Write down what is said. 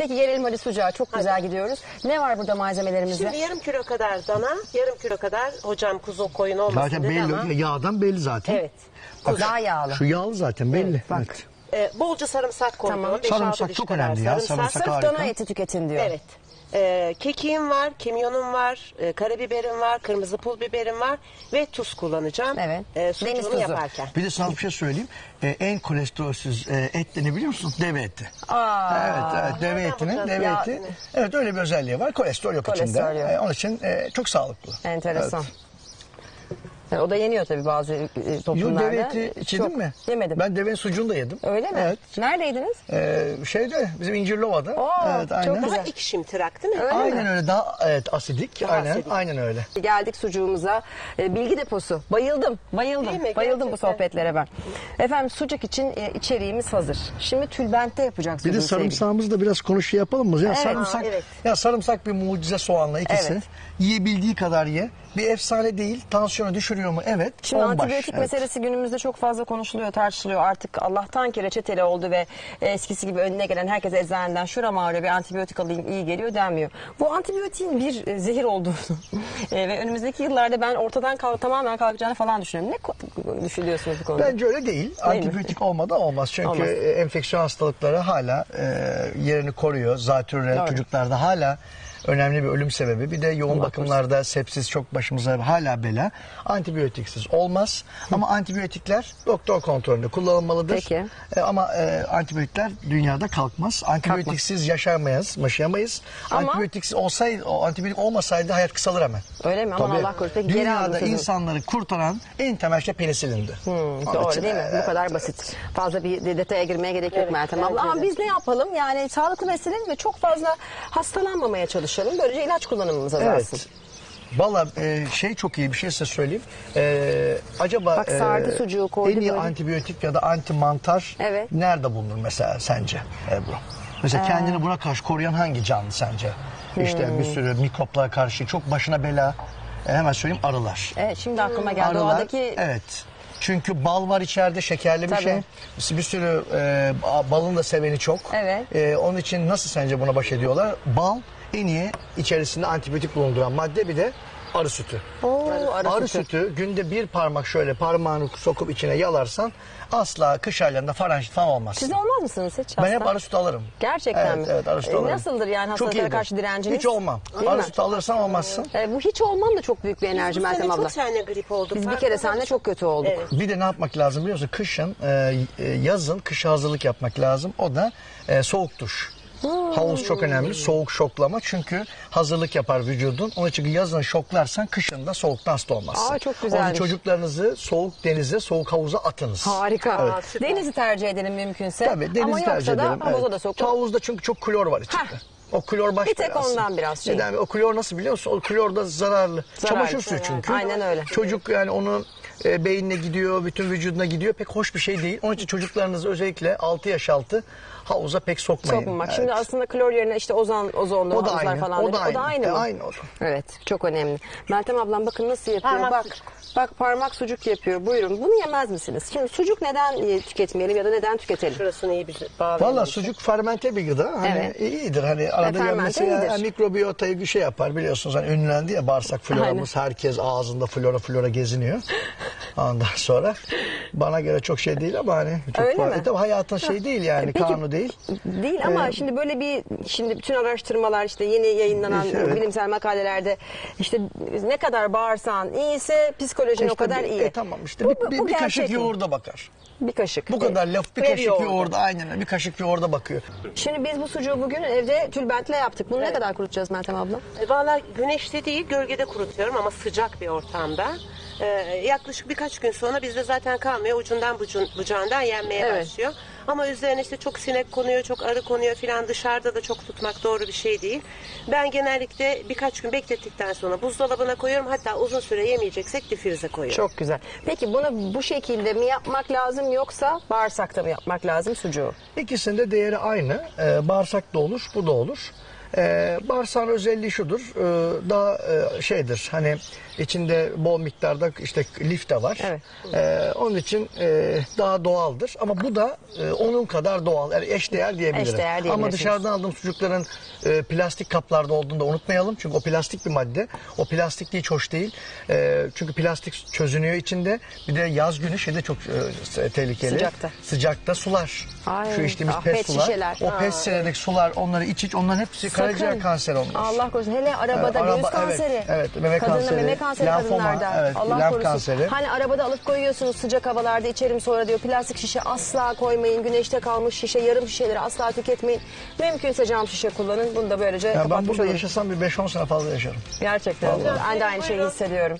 Peki gelelim hadi sucuğa. Çok güzel gidiyoruz. Ne var burada malzemelerimizde? Şimdi yarım kilo kadar dana, yarım kilo kadar hocam kuzu koyun olmasın Zaten dedi belli. ama. Yağdan belli zaten. Evet. Bak, Daha yağlı. Şu yağlı zaten belli. bak. Evet. Ee, bolca sarımsak koydum. Tamam. beş, altı Sarımsak diş çok kadar önemli ya, sarımsak Sırf harika. dana eti tüketin diyor. Evet. Ee, kekiğim var, kimyonum var, e, karabiberim var, kırmızı pul biberim var ve tuz kullanacağım. Evet. Ee, Deniz tuzu. yaparken. Bir de sana bir şey söyleyeyim. Ee, en kolesterolsüz e, et de ne biliyor musun? Deve eti. Aa, evet, evet deve nereden etinin deve Ya- eti. Evet öyle bir özelliği var. Kolesterol yok Kolesterol içinde. yok. Ee, onun için e, çok sağlıklı. enteresan. Evet. Yani o da yeniyor tabii bazı e, Yo, toplumlarda. deve eti Çok. mi? Yemedim. Ben devenin sucuğunu da yedim. Öyle mi? Evet. Neredeydiniz? Ee, şeyde bizim İncirlova'da. Oo, evet çok aynen. güzel. Daha iki şimtirak değil mi? Öyle Aynen mi? öyle daha evet asidik. Daha aynen asidik. aynen öyle. Geldik sucuğumuza. E, bilgi deposu. Bayıldım. Bayıldım. Değil mi? Bayıldım bu Gerçekten. sohbetlere ben. Efendim sucuk için e, içeriğimiz hazır. Şimdi tülbentte yapacak Bir de sucuğu sevgili. sarımsağımızı da biraz konuşu yapalım mı? Ya Evet. sarımsak Aa, evet. ya sarımsak bir mucize soğanla ikisi. Evet. Yiyebildiği kadar ye. Bir efsane değil. Tansiyonu düşürüyor mu? Evet. Şimdi Onbaş. antibiyotik Evet. meselesi günümüzde çok fazla konuşuluyor, tartışılıyor. Artık Allah'tan ki reçeteli oldu ve eskisi gibi önüne gelen herkes eczaneden şuram ağrıyor bir antibiyotik alayım iyi geliyor denmiyor. Bu antibiyotiğin bir e, zehir olduğunu e, ve önümüzdeki yıllarda ben ortadan kalk, tamamen kalkacağını falan düşünüyorum. Ne düşünüyorsunuz bu konuda? Bence öyle değil. Antibiyotik olmadan olmaz. Çünkü Olmaz. e, enfeksiyon hastalıkları hala e, yerini koruyor. Zatürre çocuklarda hala önemli bir ölüm sebebi. Bir de yoğun Allah bakımlarda sepsis çok başımıza hala bela. Antibiyotiksiz olmaz. Ama antibiyotikler doktor kontrolünde kullanılmalıdır. Peki. E, ama e, antibiyotikler dünyada kalkmaz. Antibiyotiksiz yaşayamayız, yaşayamayız. Ama- Antibiyotiksiz olsaydı, o antibiyotik olmasaydı hayat kısalır hemen. Öyle mi? Aman Allah korusun. Peki geri Dünyada sözümü. insanları kurtaran en temel şey penisilindi. Hmm, doğru için, değil mi? e, Bu kadar basit. Fazla bir de- detaya girmeye gerek yok Evet, Meltem abla. Ama biz ne yapalım? Yani sağlıklı beslenelim ve çok fazla hastalanmamaya çalışalım. Böylece ilaç kullanımımız azalsın. Evet. Valla e, şey çok iyi bir şey size söyleyeyim. E, acaba Bak sardı sucuğu, koydu en iyi böyle. antibiyotik ya da anti mantar Evet. nerede bulunur mesela sence Ebru? Mesela kendini buna karşı koruyan hangi canlı sence? İşte Hmm. bir sürü mikroplara karşı çok başına bela e, hemen söyleyeyim arılar. Evet, şimdi aklıma geldi. Arılar, Doğadaki evet. Çünkü bal var içeride şekerli bir Tabii. şey. Bir sürü e, balın da seveni çok. Evet. E, onun için nasıl sence buna baş ediyorlar? Bal en iyi içerisinde antibiyotik bulunduran madde bir de arı sütü. Oo, arı arı sütü. sütü. günde bir parmak şöyle parmağını sokup içine yalarsan asla kış aylarında faranjit falan olmaz. Siz olmaz mısınız hiç ben hasta? hep arı sütü alırım. Gerçekten evet, mi? Evet arı sütü E, alırım. nasıldır yani hastalıklara iyidir. karşı direnciniz? Hiç olmam. Değil arı mi? sütü alırsan olmazsın. E, bu hiç olmam da çok büyük bir enerji Bu sene Meltem abla. çok seninle grip olduk. Biz bir kere seninle çok kötü olduk. Evet. Bir de ne yapmak lazım biliyor musun? Kışın, e, e, yazın kışa hazırlık yapmak lazım. O da e, soğuk duş. Havuz çok önemli. Soğuk şoklama. Çünkü hazırlık yapar vücudun. Onun için yazın şoklarsan kışın da soğuktan hasta olmazsın. Aa, çok Onun güzelmiş. için çocuklarınızı soğuk denize, soğuk havuza atınız. Harika. Süper. Denizi tercih edelim mümkünse. Tabii denizi Ama tercih yoksa edelim. da havuza Evet. da sokun. Havuzda çünkü çok klor var içinde. Heh. O klor baş Bir tek belası. ondan biraz şey. Neden? O klor nasıl biliyor musun? O klor da zararlı. Zararlı, Çamaşır suyu çünkü. Aynen öyle. Çocuk yani onu e, beynine gidiyor, bütün vücuduna gidiyor. Pek hoş bir şey değil. Onun için çocuklarınızı özellikle 6 yaş altı havuza pek sokmayın. Sokmamak. Evet. Şimdi aslında klor yerine işte ozon, ozonlu o da havuzlar aynı. falan. O da aynı. O da aynı E, mı? aynı o. Evet çok önemli. Meltem ablam bakın nasıl yapıyor. Parmak bak, sucuk. bak parmak sucuk yapıyor. Buyurun bunu yemez misiniz? Şimdi sucuk neden e, tüketmeyelim ya da neden tüketelim? Şurasını iyi bir bağlayalım. Valla sucuk fermente bir gıda. Hani Evet. iyidir. Hani arada fermente yenmesi yani mikrobiyotayı bir şey yapar biliyorsunuz. Hani ünlendi ya bağırsak floramız. Herkes ağzında flora flora geziniyor. Ondan sonra bana göre çok şey değil ama hani çok Öyle mi? E tabii hayatın şey değil yani Peki- kanunu değil. Değil ama şimdi böyle bir şimdi bütün araştırmalar işte yeni yayınlanan Evet. bilimsel makalelerde işte ne kadar bağırsan iyiyse psikolojin o İşte kadar bir- iyi. E tamam işte Bu- bir, bir, bu bir kaşık yoğurda bakar. Bir kaşık. Bu kadar laf bir kaşık yoğurdu. yoğurda aynen bir kaşık yoğurda bakıyor. Şimdi biz bu sucuğu bugün evde tülbentle yaptık. Bunu ne kadar kurutacağız Meltem abla? E, Valla güneşte değil gölgede kurutuyorum ama sıcak bir ortamda. Ee, yaklaşık birkaç gün sonra bizde zaten kalmıyor. Ucundan bucun, bucağından yenmeye Evet. başlıyor. Ama üzerine işte çok sinek konuyor, çok arı konuyor filan dışarıda da çok tutmak doğru bir şey değil. Ben genellikle birkaç gün beklettikten sonra buzdolabına koyuyorum. Hatta uzun süre yemeyeceksek difrize koyuyorum. Çok güzel. Peki bunu bu şekilde mi yapmak lazım yoksa bağırsakta mı yapmak lazım sucuğu? İkisinde değeri aynı. Ee, bağırsak da olur, bu da olur. E, bağırsağın özelliği şudur. e, daha e, şeydir. Hani içinde bol miktarda işte lif de var. Evet. E, onun için e, daha doğaldır. Ama bu da e, onun kadar doğal. Yani eşdeğer diyebilirim. Eşdeğer Ama dışarıdan aldığım sucukların e, plastik kaplarda olduğunu da unutmayalım. Çünkü o plastik bir madde. O plastik hiç hoş değil. E, çünkü plastik çözünüyor içinde. Bir de yaz günü şeyde çok e, tehlikeli. Sıcakta. Sıcakta sular. Ay, Şu içtiğimiz ah, pet, pet sular. şişeler. O Ha, pet şişelerdeki sular onları iç iç onların hepsi karaciğer kanseri olmuş. Allah korusun. Hele arabada Ee, araba- göğüs kanseri. evet, evet, meme Kadında kanseri, meme kanseri lenfoma, kadınlarda. evet, Allah korusun. kanseri. Hani arabada alıp koyuyorsunuz sıcak havalarda içerim sonra diyor. Plastik şişe asla koymayın. Güneşte kalmış şişe, yarım şişeleri asla tüketmeyin. Mümkünse cam şişe kullanın. Bunu da böylece Ya ben kapatmış burada oluruz. yaşasam bir 5-10 sene fazla yaşarım. Gerçekten. Ben de aynı şeyi hissediyorum.